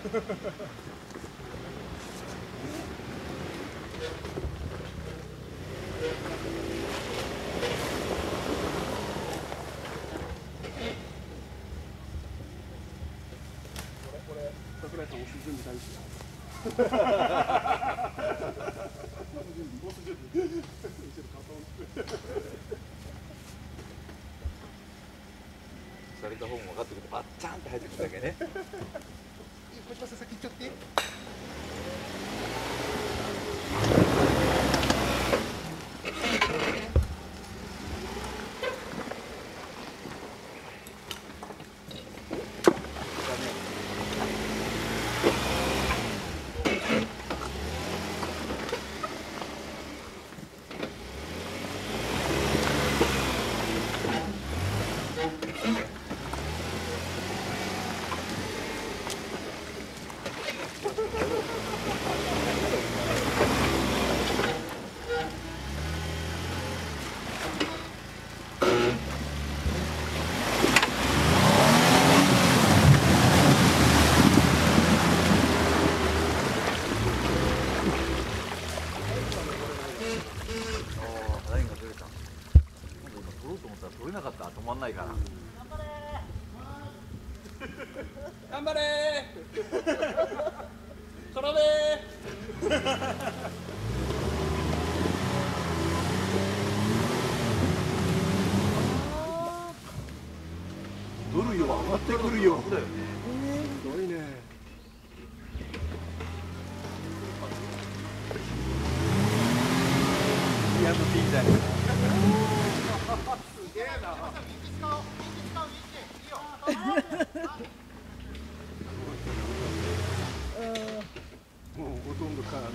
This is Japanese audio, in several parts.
桜井さん押す準備大事だ。押す準備。後ろカされた方も分かってくるとバッチャンって入ってくるだけね小島さん先行っちゃって。あラインが取れたなんか今取ろうと思ったら取れなかったら止まんないから頑張れー。絡めー。ドルよ上がってくるよ。すごいね。いやとピンだよすげえな。もうほとんどかあの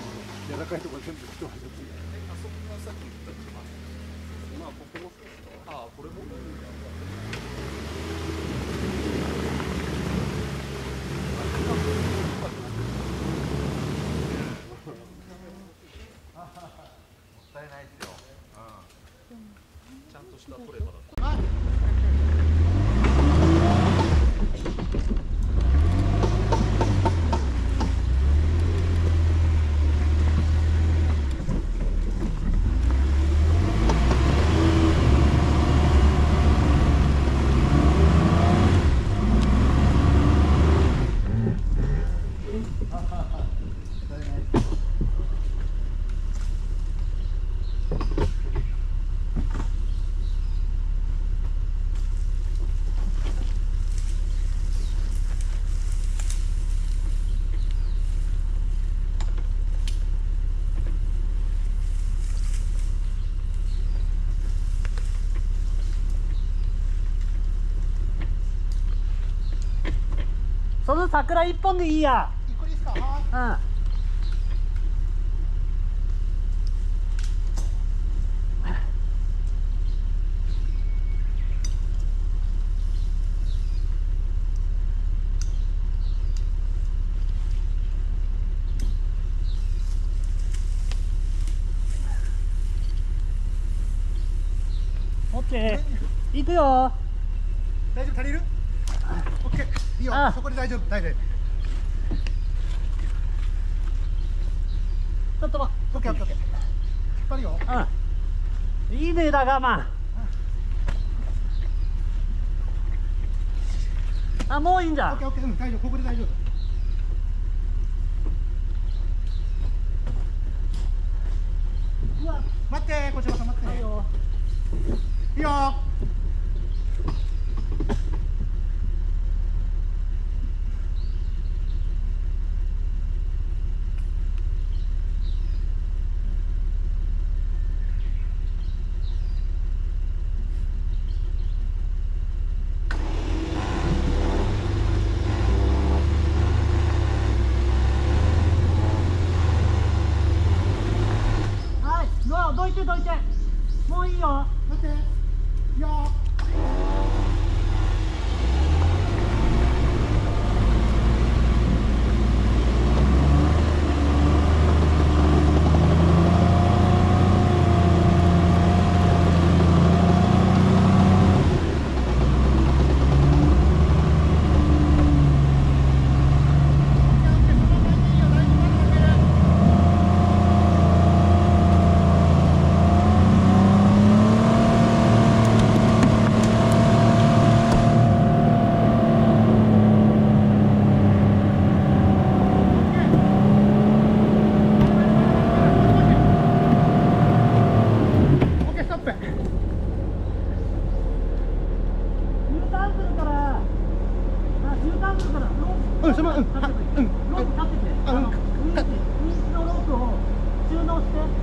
高いところ全部人が出てる。あそこがさっき言ったまあここもそうですか。ああこれも。も？その桜一本でいいや。行くよ。大丈夫？足りる？オッケー。いいよあ。そこで大丈夫。大丈夫。ちょっと待オッケーオッケーオッケー。引っ張るよ。うんいいねだ我慢あもういいんじゃんオッケーオッケー。うん大丈夫。ここで大丈夫。といて。もういいよ。待って。いいよ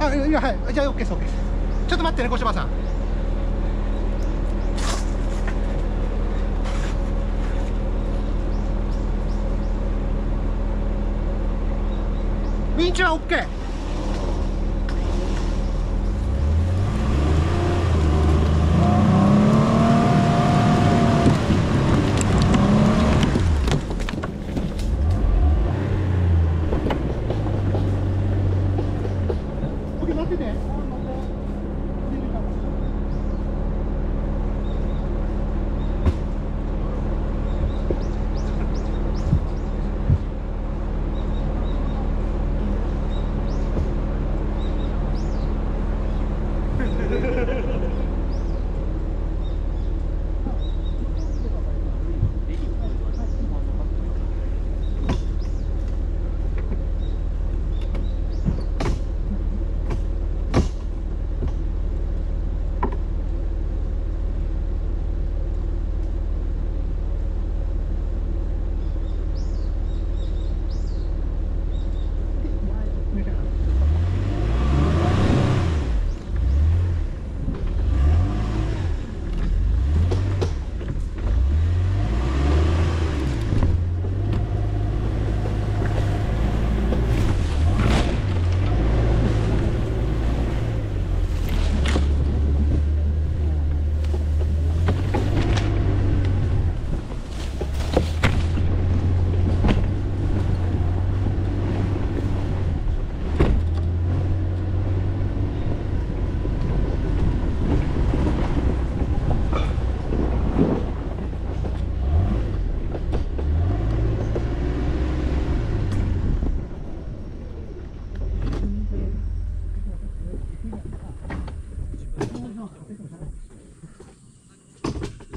あいやはい。じゃあ OK です OK です。ちょっと待ってね小芝さん。ミンチは OK オッケー待ってて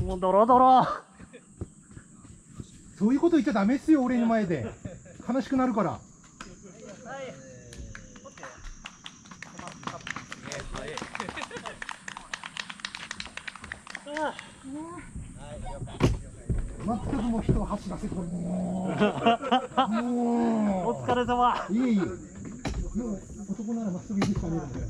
もうドロドロ。そういうこと言っちゃダメっすよ俺の前で。悲しくなるから。全くもう人を走らせてもう。お疲れ様。いえいえ。もう男ならまっすぐ行くしかねえんだよ